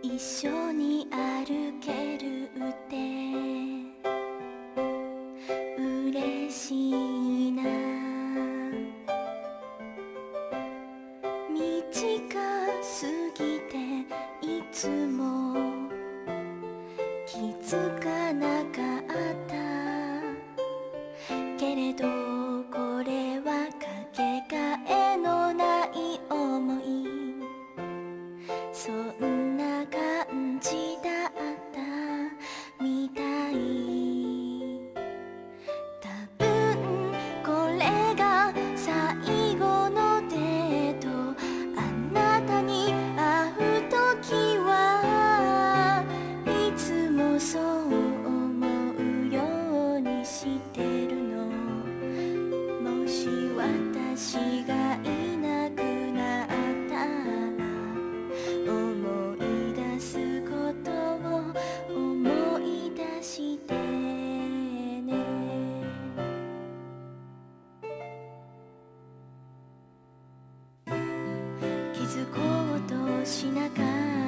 一緒に歩けるって。嬉しいな。道がぎていつも気づかづこうとしなかった。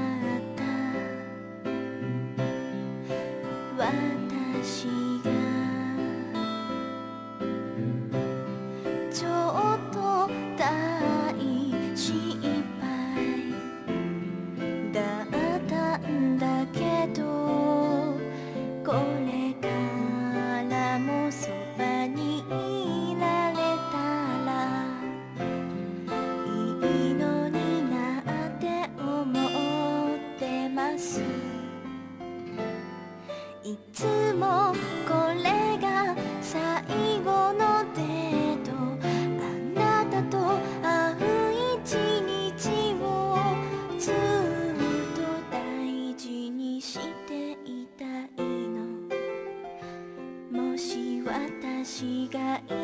違い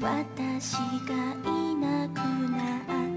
私がいなくなった。